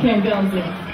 I can't balance it.